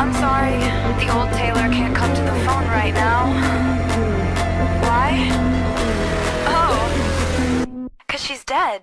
I'm sorry, the old tailor can't come to the phone right now. Why? Oh, cause she's dead.